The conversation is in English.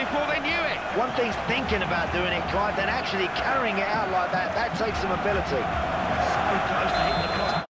before they knew it. One thing's thinking about doing it, Clive, then actually carrying it out like that, that takes some ability.